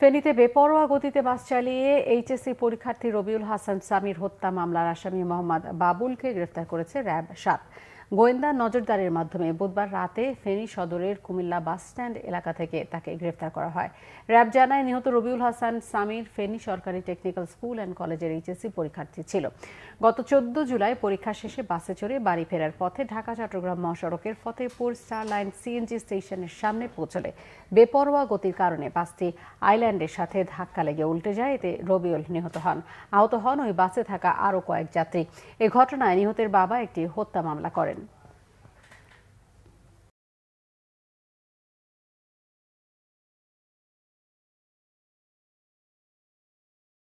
ফেনীতে বেপরোয়া গতিতে বাস চালিয়ে এইচএসসি পরীক্ষার্থী রবিউল হাসান সামির হত্যা মামলার আসামি মোহাম্মদ বাবুলকে গ্রেফতার করেছে র্যাব সাত। গোয়েন্দা নজরদারির মাধ্যমে বুধবার রাতে ফেনী সদরের কুমিল্লা বাসস্ট্যান্ড এলাকা থেকে তাকে গ্রেফতার করা হয়। র্যাব জানায়, নিহত রবিউল হাসান সামির ফেনী সরকারি টেকনিক্যাল স্কুল অ্যান্ড কলেজের এইচএসসি পরীক্ষার্থী ছিল। গত চোদ্দ জুলাই পরীক্ষা শেষে বাসে চড়ে বাড়ি ফেরার পথে ঢাকা, চট্টগ্রাম মহাসড়কের ফতেপুর স্টার লাইন সিএনজি স্টেশনের সামনে পৌঁছলে বেপরোয়া গতির কারণে বাসটি আইল্যান্ডের সাথে ধাক্কা লেগে উল্টে যায়। এতে রবিউল নিহত হন। আহত হন ওই বাসে থাকা আরও কয়েক যাত্রী। এ ঘটনায় নিহতের বাবা একটি হত্যা মামলা করেন।